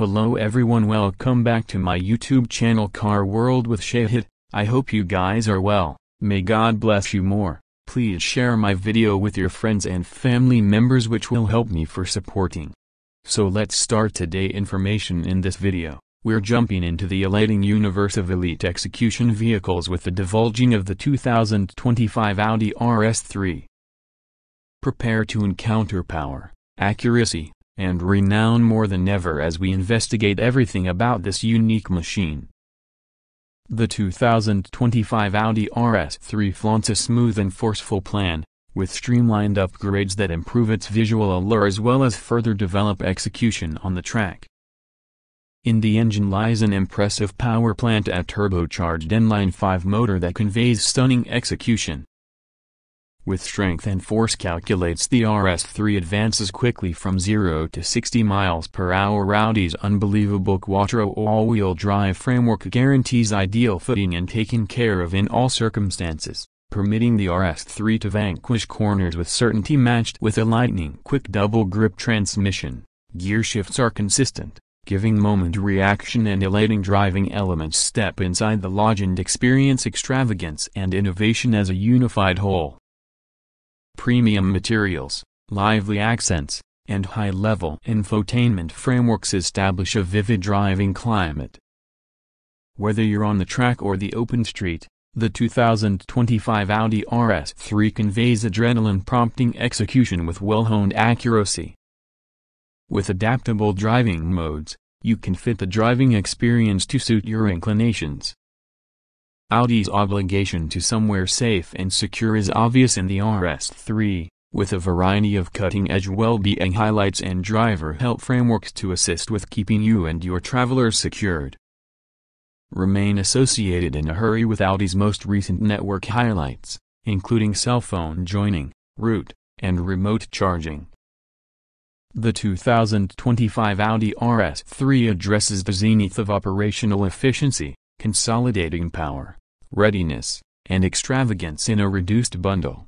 Hello everyone welcome back to my YouTube channel Car World with Shahid, I hope you guys are well, may God bless you more, please share my video with your friends and family members which will help me for supporting. So let's start today information in this video, we're jumping into the elating universe of elite execution vehicles with the divulging of the 2025 Audi RS3. Prepare to encounter power, accuracy, and renown more than ever as we investigate everything about this unique machine. The 2025 Audi RS3 flaunts a smooth and forceful plan, with streamlined upgrades that improve its visual allure as well as further develop execution on the track. In the engine lies an impressive power plant a turbocharged inline-5 motor that conveys stunning execution, with strength and force calculates the RS3 advances quickly from 0 to 60 miles per hour. Audi's unbelievable Quattro all-wheel drive framework guarantees ideal footing and taking care of in all circumstances, permitting the RS3 to vanquish corners with certainty matched with a lightning-quick double-grip transmission. Gear shifts are consistent, giving moment reaction and elating driving elements. Step inside the lodge and experience extravagance and innovation as a unified whole premium materials, lively accents, and high-level infotainment frameworks establish a vivid driving climate. Whether you're on the track or the open street, the 2025 Audi RS3 conveys adrenaline-prompting execution with well-honed accuracy. With adaptable driving modes, you can fit the driving experience to suit your inclinations. Audi's obligation to somewhere safe and secure is obvious in the RS3, with a variety of cutting-edge well-being highlights and driver help frameworks to assist with keeping you and your travelers secured. Remain associated in a hurry with Audi's most recent network highlights, including cell phone joining, route, and remote charging. The 2025 Audi RS3 addresses the zenith of operational efficiency, consolidating power, readiness, and extravagance in a reduced bundle.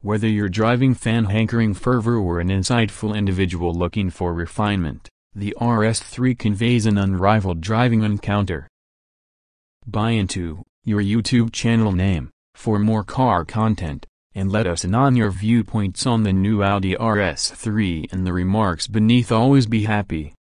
Whether you're driving fan hankering fervor or an insightful individual looking for refinement, the RS3 conveys an unrivaled driving encounter. Buy into your YouTube channel name for more car content, and let us know your viewpoints on the new Audi RS3 in the remarks beneath always be happy.